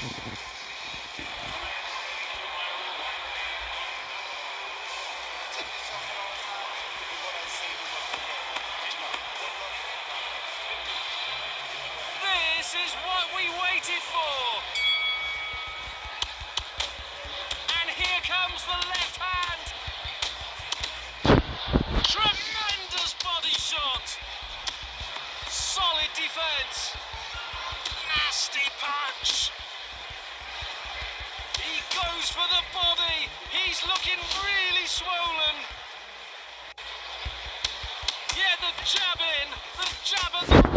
This is what we waited for. And here comes the left hand. Tremendous body shot. Solid defense. Nasty punch. Goes for the body. He's looking really swollen. Yeah, the jab in. The jab at the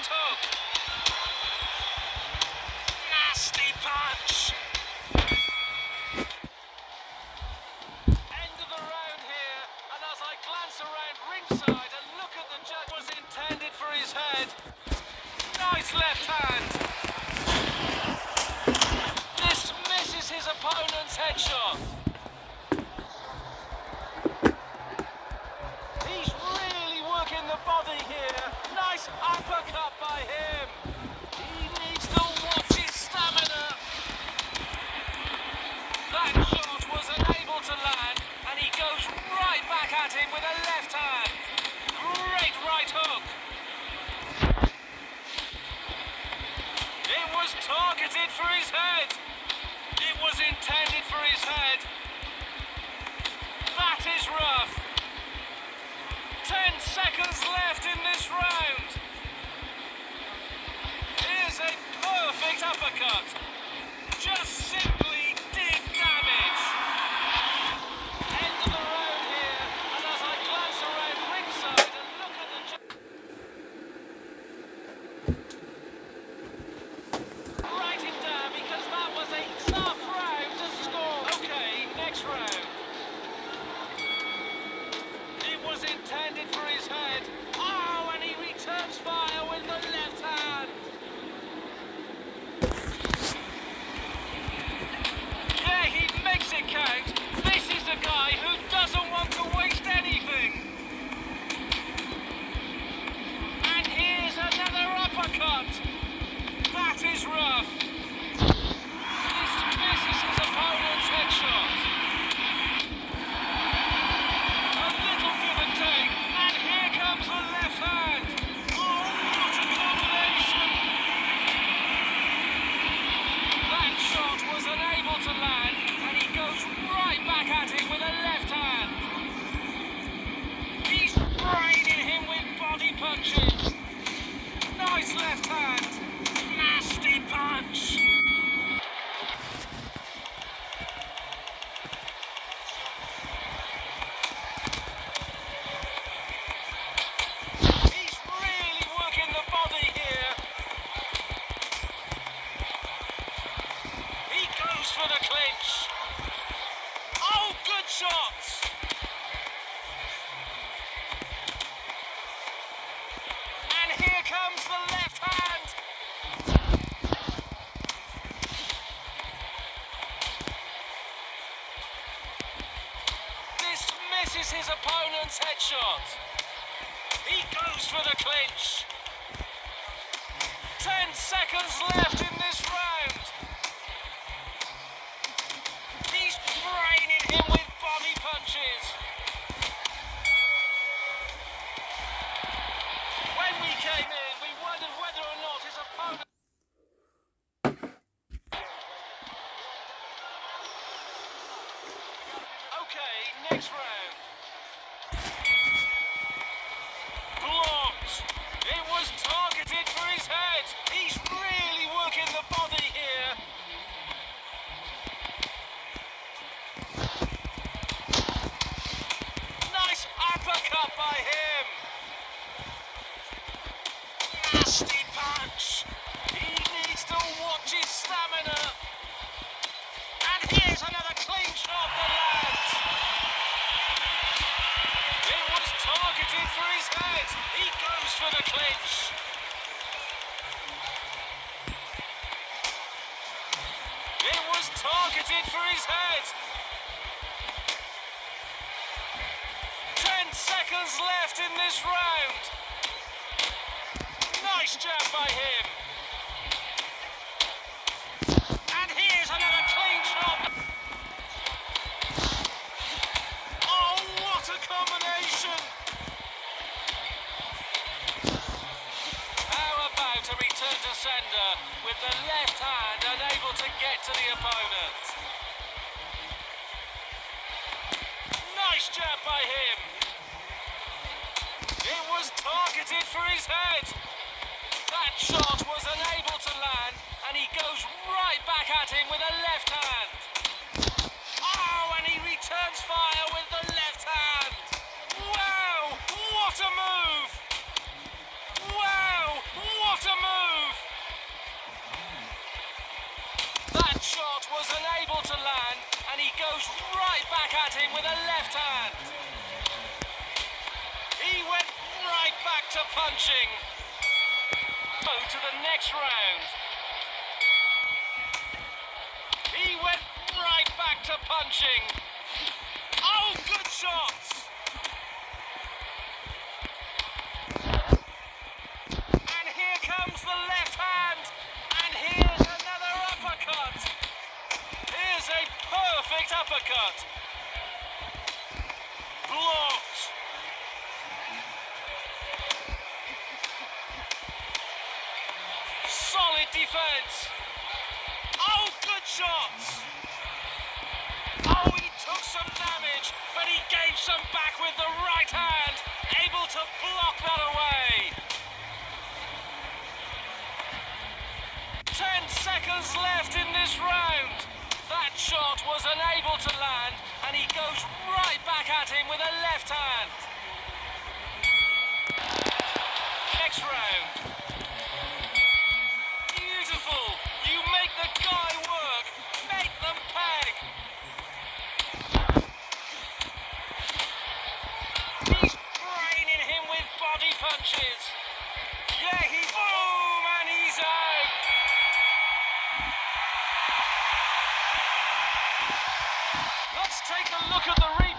right hook. Nasty punch. End of the round here, and as I glance around ringside and look at the judge, was intended for his head. Nice left hand. This misses his opponent's headshot. He's really working the body here. Nice uppercut by him. He needs to watch his stamina. That shot was unable to land, and he goes right back at him with a left hand. Great right hook. It was targeted for his head. It was intended for his head. That is rough. Ten seconds left in this round. Here's a perfect opponent's headshot. He goes for the clinch. Ten seconds left in this round. He's draining him with body punches. When we came in, we wondered whether or not his opponent. Okay, next round. Blocked. It was targeted for his head. He's really working the body here. Nice uppercut by him. corner. And here's another clean shot that lands. It was targeted for his head. He clinch. It was targeted for his head. Ten seconds left in this round. Nice jab by him. The left hand unable to get to the opponent? Nice jab by him. It was targeted for his head. That shot was unable to land, and he goes right back at him with a left hand. Punching. Go to the next round. He went right back to punching. Oh, good shots! And here comes the left hand. And here's another uppercut. Here's a perfect uppercut. Blocked. Solid defense. Oh, good shots. Oh, he took some damage, but he gave some back with the right hand, able to block that away. Ten seconds left in this round. That shot was unable to land, and he goes right back at him with a left hand. Next round. look at the re